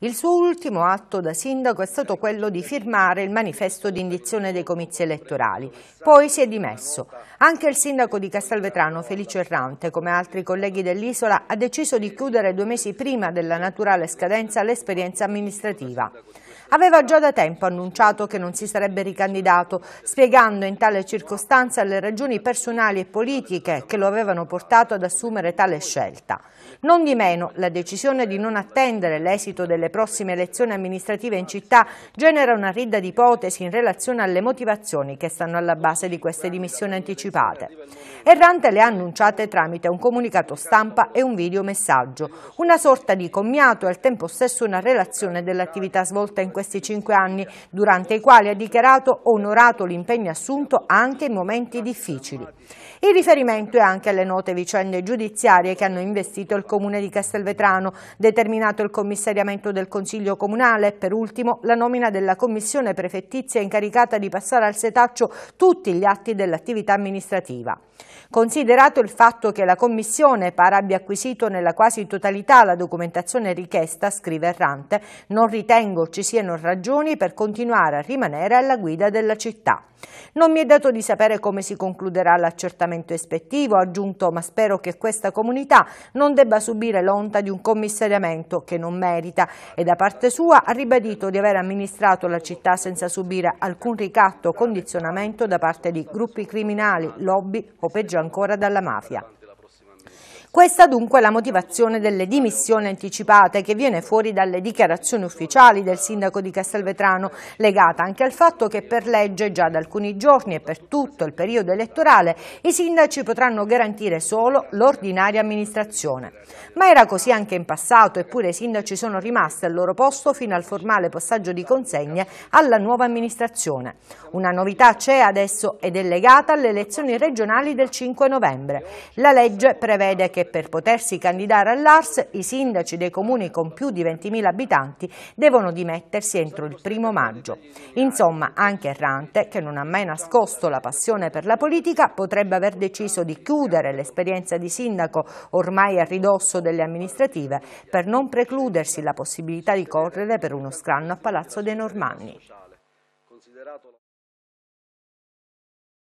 Il suo ultimo atto da sindaco è stato quello di firmare il manifesto di indizione dei comizi elettorali. Poi si è dimesso. Anche il sindaco di Castelvetrano, Felice Errante, come altri colleghi dell'isola, ha deciso di chiudere due mesi prima della naturale scadenza l'esperienza amministrativa. Aveva già da tempo annunciato che non si sarebbe ricandidato, spiegando in tale circostanza le ragioni personali e politiche che lo avevano portato ad assumere tale scelta. Non di meno, la decisione di non attendere l'esito delle prossime elezioni amministrative in città genera una ridda di ipotesi in relazione alle motivazioni che stanno alla base di queste dimissioni anticipate. Errante le ha annunciate tramite un comunicato stampa e un videomessaggio, una sorta di commiato e al tempo stesso una relazione dell'attività svolta in questi cinque anni, durante i quali ha dichiarato onorato l'impegno assunto anche in momenti difficili. Il riferimento è anche alle note vicende giudiziarie che hanno investito il Comune di Castelvetrano, determinato il commissariamento del Consiglio Comunale e per ultimo la nomina della commissione prefettizia incaricata di passare al setaccio tutti gli atti dell'attività amministrativa. Considerato il fatto che la Commissione pare abbia acquisito nella quasi totalità la documentazione richiesta, scrive Errante, non ritengo ci siano ragioni per continuare a rimanere alla guida della città. Non mi è dato di sapere come si concluderà l'accertamento ispettivo, ha aggiunto, ma spero che questa comunità non debba subire l'onta di un commissariamento che non merita e da parte sua ha ribadito di aver amministrato la città senza subire alcun ricatto o condizionamento da parte di gruppi criminali, lobby o peggio ancora dalla mafia. Questa dunque è la motivazione delle dimissioni anticipate che viene fuori dalle dichiarazioni ufficiali del sindaco di Castelvetrano, legata anche al fatto che per legge già da alcuni giorni e per tutto il periodo elettorale i sindaci potranno garantire solo l'ordinaria amministrazione. Ma era così anche in passato, eppure i sindaci sono rimasti al loro posto fino al formale passaggio di consegne alla nuova amministrazione. Una novità c'è adesso ed è legata alle elezioni regionali del 5 novembre. La legge prevede che che per potersi candidare all'ARS i sindaci dei comuni con più di 20.000 abitanti devono dimettersi entro il primo maggio. Insomma, anche Errante, che non ha mai nascosto la passione per la politica, potrebbe aver deciso di chiudere l'esperienza di sindaco ormai a ridosso delle amministrative per non precludersi la possibilità di correre per uno scranno a Palazzo dei Normanni.